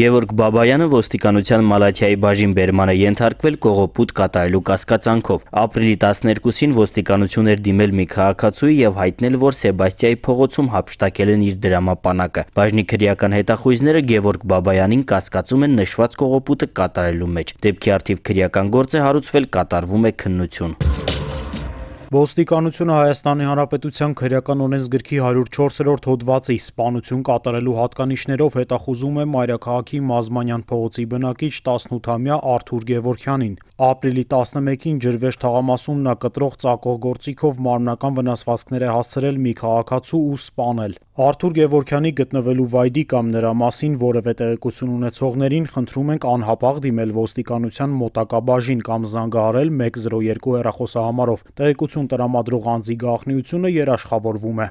Գևորգ Բաբայանը ոստիկանության Մալաթիայի բաժին բերման է ենթարկվել կողոպուտ կատարելու կասկածանքով։ Ապրիլի 12-ին ոստիկանություն էր դիմել մի քաղաքացուի եւ հայտնել, որ Սեբաստիայի փողոցում հափշտակել են իր դրամապանակը։ Բաժնի քրեական հետախույզները Գևորգ Բաբայանին կասկածում են նշված կողոպուտը կատարելու մեջ։ Դեպքի արդիվ քրեական գործ է հարուցվել, կատարվում է քննություն։ Ոստիկանությունը Հայաստանի Հանրապետության քրեական օրենսգրքի 104-րդ հոդվածի սպանություն կատարելու հատկանիշներով հետախուզում է Մայրաքաղաքի Մազմանյան փողոցի բնակիչ 18-ամյա Արթուր Գևորքյանին։ Ապրիլի 11-ին ջրվեժ թաղամասում նա կտրող ծակող գործիքով մարմնական վնասվածքներ է հասցրել մի քաղաքացու ու սպանել։ Արթուր Գևորքյանի գտնվելու վայրի կամ նրա մասին որևէ տեղեկություն ունեցողներին խնդրում ենք անհապաղ դիմել ոստիկանության մոտակա բաժին կամ զանգահարել 102 հեռախոսահամարով։ Տեղեկություն օգնություն տրամադրող անձի գաղտնիությունը երաշխավորվում է։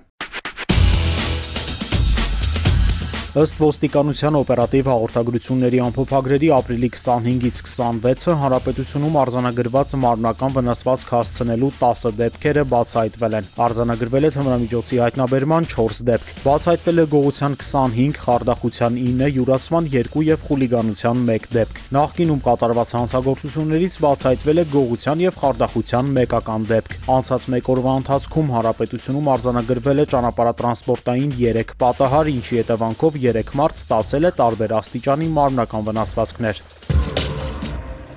Ըստ ոստիկանության օպերատիվ հաղորդագրությունների ամփոփագրերի ապրիլի 25-ից 26-ը հանրապետությունում արձանագրված մարմնական վնասվածք հասցնելու 10 դեպքերը բացահայտվել են։ Արձանագրվել է թմրամիջոցի հայտնաբերման 4 դեպք։ Բացահայտվել է գողության 25, խարդախության 9, յուրացման 2 եւ խուլիգանության 1 դեպք։ Նախկինում կատարված հանցագործություններից բացահայտվել է գողության եւ խարդախության մեկական դեպք։ Անցած 1 օրվա ընթացքում հանրապետությունում արձանագրվել է ճանապարհատրանսպորտային 3 պատահար, ինչի հետևանքով 3 մարդ ստացել է տարբեր աստիճանի մարմնական վնասվածքներ։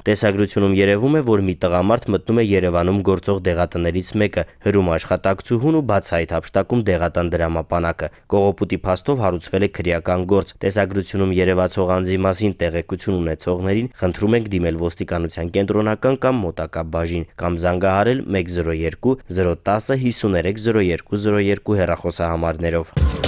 Տեսագրությունում երևում է, որ մի տղամարդ մտնում է Երևանում գործող դեղատներից մեկը, հրում աշխատակցուհուն ու բացահայտ հապշտակում դեղատան դրամապանակը։ Կողոպուտի փաստով հարուցվել է քրեական գործ։ Տեսագրությունում երևացող անձի մասին տեղեկություն ունեցողներին խնդրում ենք դիմել ոստիկանության կենտրոնական կամ մոտակա բաժին կամ զանգահարել 102 010 530202 հեռախոսահամարներով։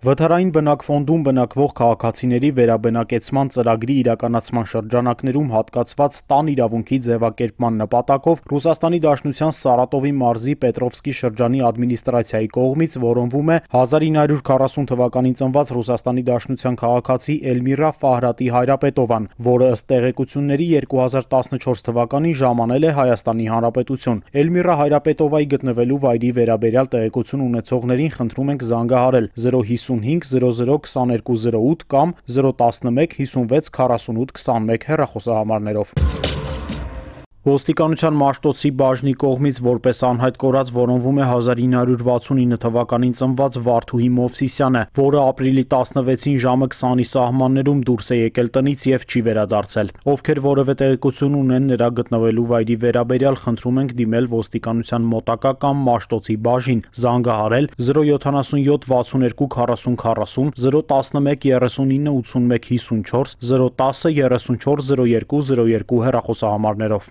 Վթարային բնակֆոնդում բնակվող քաղաքացիների վերաբնակեցման ծրագրի իրականացման շրջանակներում հատկացված տան իրավունքի ձևակերպման նպատակով Ռուսաստանի Դաշնության Սարատովի մարզի Պետրովսկի շրջանի ադմինիստրացիայի կողմից որոնվում է 1940 թվականին ծնված Ռուսաստանի Դաշնության քաղաքացի Էլմիրա Ֆահրատի Հայրապետովան, որը ըստ տեղեկությունների 2014 թվականին ժամանել է Հայաստանի Հանրապետություն։ Էլմիրա Հայրապետովայի գտնվելու վայրի վերաբերյալ տեղեկություն ունեցողներին խնդրում ենք զանգահարել. 050 55002208 կամ 011 56 48 21 հեռախոսահամարներով։ Ոստիկանության Մաշտոցի բաժնի կողմից որպես անհայտ կորած որոնվում է 1969 թվականին ծնված Վարդուհի Մովսիսյանը, որը ապրիլի 16-ին ժամը 20-ի սահմաններում դուրս է եկել տնից եւ չի վերադարձել։ Ովքեր որևէ տեղեկություն ունեն նրա գտնվելու վայրի վերաբերյալ, խնդրում ենք դիմել ոստիկանության մոտակա կամ Մաշտոցի բաժին, զանգահարել 077 62 40 40, 011 39 81 54, 010 34 02 02 հեռախոսահամարներով։